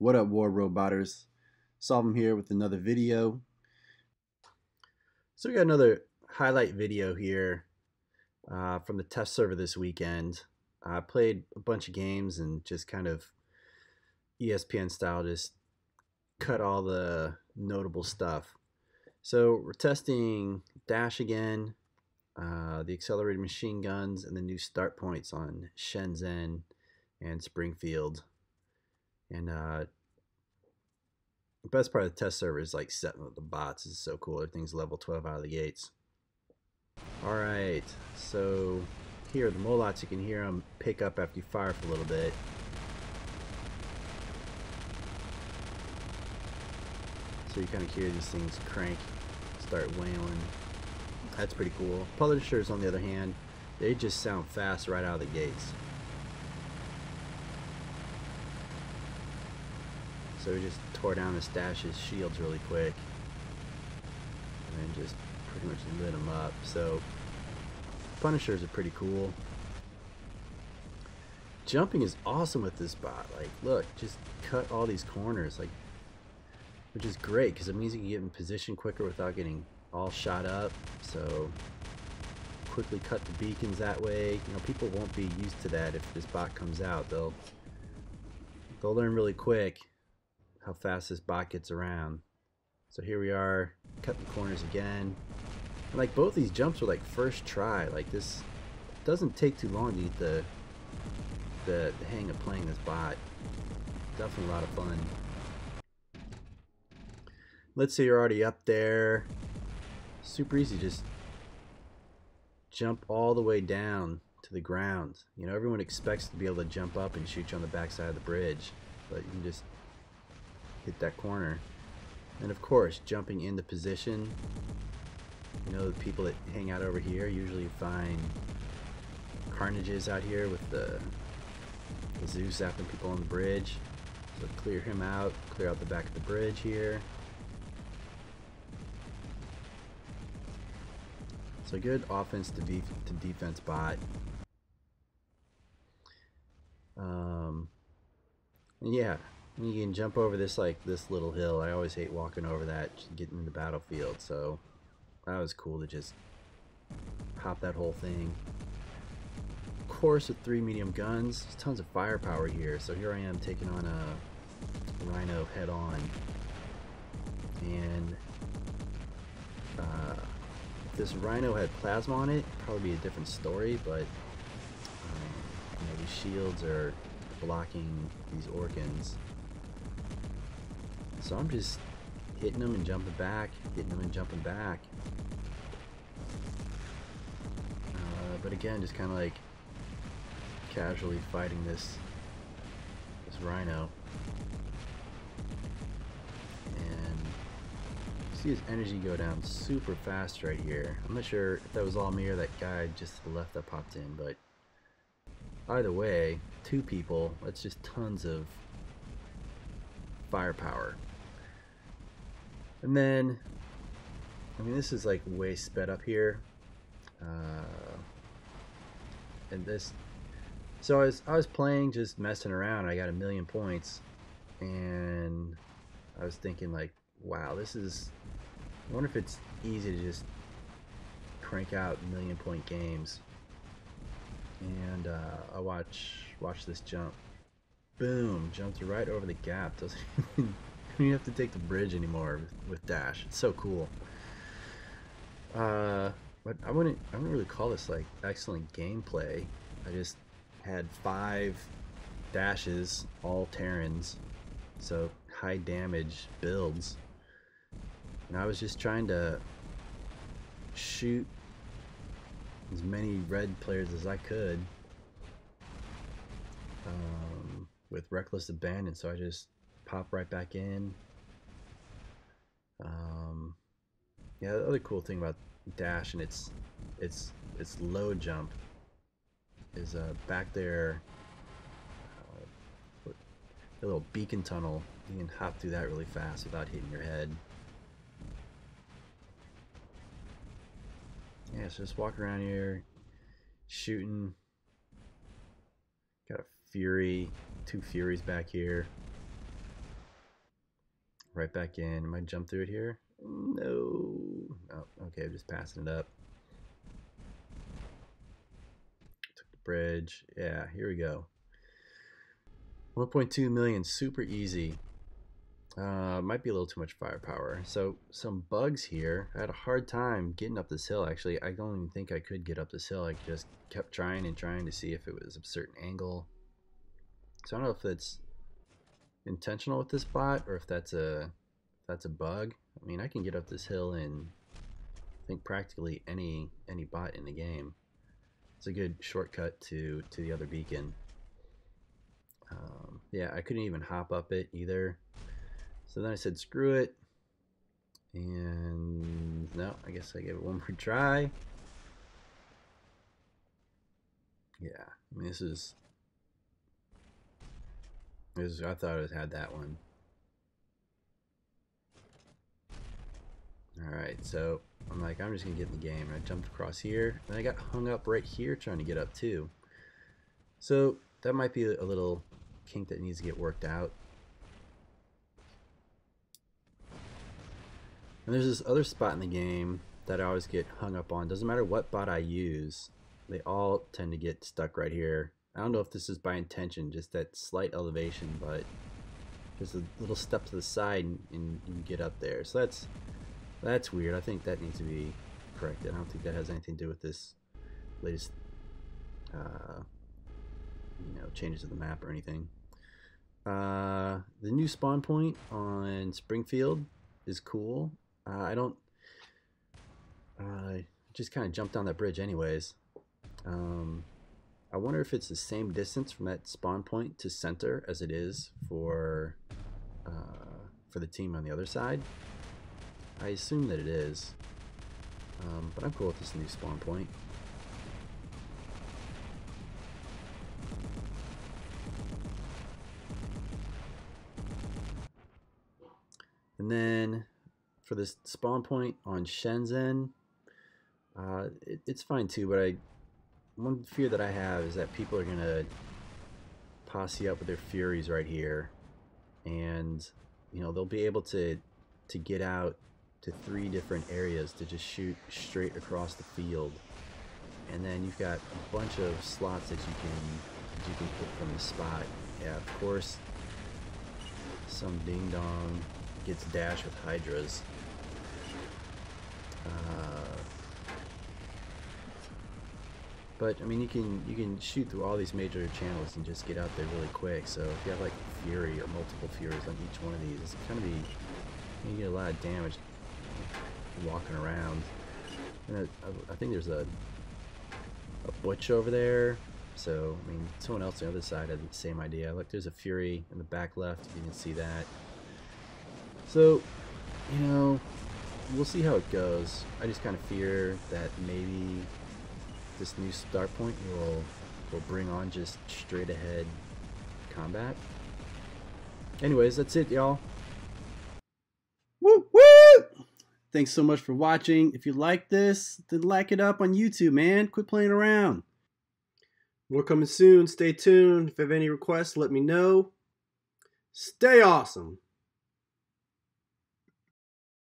What up, War Roboters? Solve here with another video. So we got another highlight video here uh, from the test server this weekend. I played a bunch of games and just kind of ESPN style just cut all the notable stuff. So we're testing Dash again, uh, the accelerated machine guns, and the new start points on Shenzhen and Springfield. And uh, the best part of the test server is like setting up the bots. It's so cool. Everything's level 12 out of the gates. Alright, so here the Molots, you can hear them pick up after you fire for a little bit. So you kind of hear these things crank, start wailing. That's pretty cool. Punishers, on the other hand, they just sound fast right out of the gates. So we just tore down the Dash's shields really quick. And then just pretty much lit them up. So Punishers are pretty cool. Jumping is awesome with this bot. Like, look, just cut all these corners. Like, which is great because it means you can get in position quicker without getting all shot up. So quickly cut the beacons that way. You know, people won't be used to that if this bot comes out. They'll they'll learn really quick how fast this bot gets around. So here we are, cutting corners again. And like both these jumps were like first try. Like this doesn't take too long to get the the hang of playing this bot. Definitely a lot of fun. Let's say you're already up there. Super easy, just jump all the way down to the ground. You know, everyone expects to be able to jump up and shoot you on the backside of the bridge, but you can just hit that corner. And of course, jumping into position. You know, the people that hang out over here usually find carnages out here with the, the Zeus zapping people on the bridge. So clear him out, clear out the back of the bridge here. So good offense to, def to defense bot. Um, yeah, you can jump over this like this little hill. I always hate walking over that, getting in the battlefield. So that was cool to just pop that whole thing. Of course, with three medium guns, tons of firepower here. So here I am taking on a Rhino head on, and uh, if this Rhino had plasma on it, probably be a different story. But um, you know, these shields are blocking these Orkans. So I'm just hitting them and jumping back, hitting them and jumping back. Uh, but again, just kind of like casually fighting this this rhino. And see his energy go down super fast right here. I'm not sure if that was all me or that guy just left that popped in, but either way, two people, that's just tons of firepower. And then, I mean, this is like way sped up here. Uh, and this, so I was, I was playing, just messing around. I got a million points. And I was thinking like, wow, this is, I wonder if it's easy to just crank out million point games. And uh, I watch, watch this jump. Boom, jumped right over the gap. Doesn't even you have to take the bridge anymore with, Dash. It's so cool. Uh, but I wouldn't I wouldn't really call this like excellent gameplay. I just had five dashes, all Tarans, so high damage builds. And I was just trying to shoot as many red players as I could um, with reckless abandon. So I just pop right back in. Um, yeah, the other cool thing about Dash and its its its low jump is uh, back there. Uh, little beacon tunnel, you can hop through that really fast without hitting your head. Yeah, so just walk around here, shooting. Got a Fury, two Furies back here. Right back in. Am I jump through it here? No. Oh, okay, I'm just passing it up. Took the bridge. Yeah, here we go. 1.2 million, super easy. Uh, might be a little too much firepower. So some bugs here. I had a hard time getting up this hill. Actually, I don't even think I could get up this hill. I just kept trying and trying to see if it was a certain angle. So I don't know if it's intentional with this bot or if that's a if that's a bug. I mean, I can get up this hill in I think practically any any bot in the game. It's a good shortcut to to the other beacon. Um, yeah, I couldn't even hop up it either. So then I said, screw it. And no, I guess I give it one more try. Yeah, I mean, this is, I thought it had that one. Alright, so I'm like, I'm just going to get in the game. And I jumped across here, and I got hung up right here trying to get up too. So that might be a little kink that needs to get worked out. And there's this other spot in the game that I always get hung up on. Doesn't matter what bot I use, they all tend to get stuck right here. I don't know if this is by intention, just that slight elevation, but just a little step to the side and, you get up there. So that's that's weird. I think that needs to be corrected. I don't think that has anything to do with this latest, uh, you know, changes to the map or anything. Uh, the new spawn point on Springfield is cool. Uh, I don't. Uh, just kind of jumped on that bridge, anyways. Um, I wonder if it's the same distance from that spawn point to center as it is for uh, for the team on the other side. I assume that it is, um, but I'm cool with this new spawn point. And then for this spawn point on Shenzhen, uh, it, it's fine too, but I one fear that I have is that people are gonna posse up with their Furies right here, and you know they'll be able to to get out to three different areas to just shoot straight across the field, and then you've got a bunch of slots that you can you can pick from the spot. Yeah, of course, some ding dong gets dashed with hydras. Uh, but I mean, you can you can shoot through all these major channels and just get out there really quick. So if you have like Fury or multiple Furies on each one of these, it's gonna be you get a lot of damage walking around. And I, I think there's a a Butch over there. So I mean, someone else on the other side had the same idea. Look, there's a Fury in the back left. If you can see that. So, you know, we'll see how it goes. I just kind of fear that maybe this new start point will will bring on just straight ahead combat. Anyways, that's it, y'all. Woo woo! Thanks so much for watching. If you like this, then like it up on YouTube, man. Quit playing around. More coming soon. Stay tuned. If you have any requests, let me know. Stay awesome.